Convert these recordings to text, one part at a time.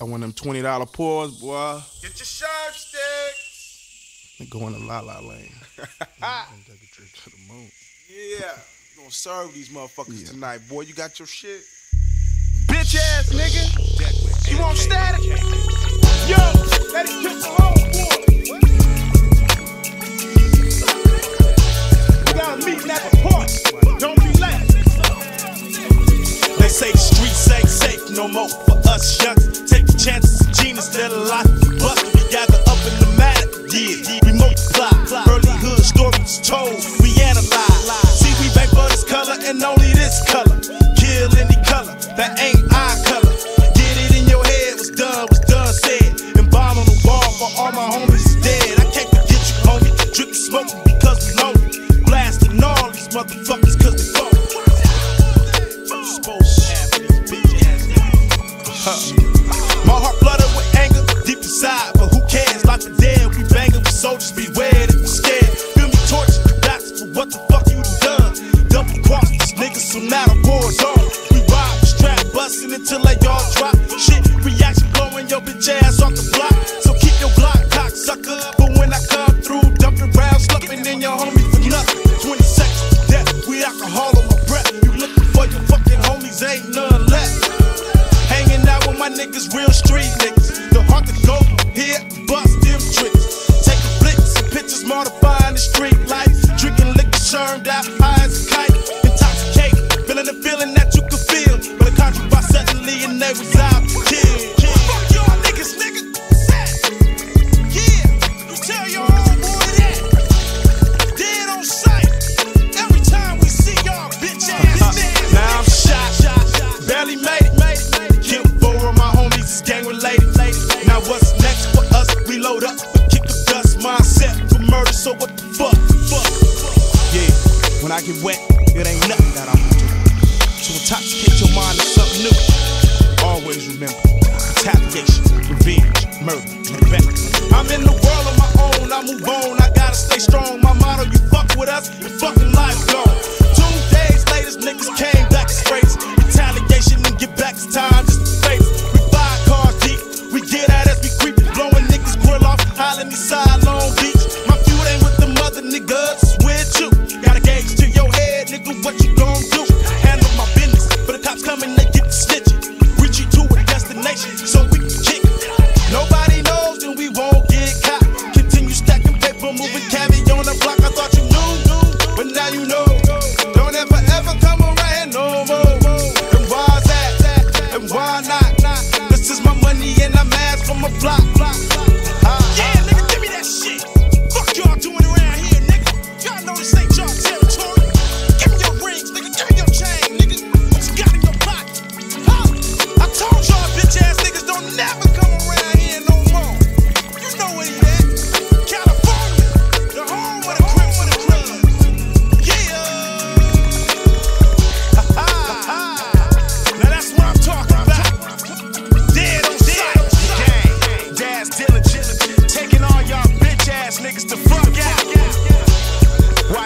I want them twenty dollar pours, boy. Get your shirt stick. They go in the la la lane. Take a trip to the moon. Yeah. You gonna serve these motherfuckers Yeah. tonight, boy. You got your shit. Bitch ass nigga. You want static? Yo, let it kill the whole boy. We got a meeting at the park. Don't be late. They say the streets ain't safe no more for us youngs. Gather up in the matter. Yeah, we multiply. Early hood stories told, we analyze. See, we bang for this color and only this color. Kill any color that ain't our color. Get it in your head, what's done, was done, said. And bomb on the wall for all my homies dead. I can't forget you, homie. Drinking, smoking because we lonely. Blasting all these motherfuckers cause they phony. Supposed my. You looking for your fucking homies, ain't none left. Hanging out with my niggas, real street niggas. The heart to go here, bust them tricks. Take a flicks and pictures, modifying the street lights. Drinking liquor, churned out, as a kite. Intoxicated, feeling the feeling that you can feel. But the country by suddenly and they was I get wet, it ain't nothing that I'm gonna do. To intoxicate your mind with something new. Always remember, retaliation, revenge, murder, and revenge. I'm in the world on my own, I move on, I gotta stay strong. My motto, you fuck with us, your fucking life's gone. Two days later, niggas came back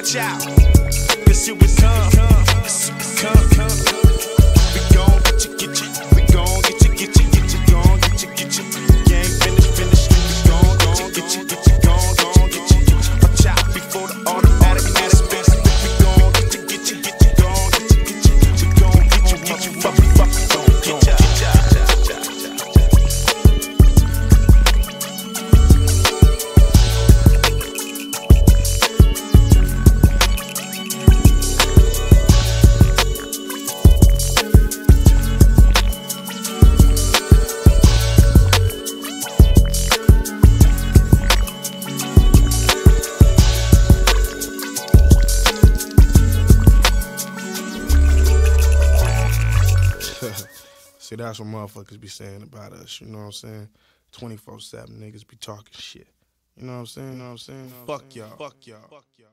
Watch out, cause here we come. We gon' get you, get you. See, that's what motherfuckers be saying about us. You know what I'm saying? 24 7 niggas be talking shit. You know what I'm saying? You know what I'm saying? Fuck y'all. Fuck y'all. Fuck y'all.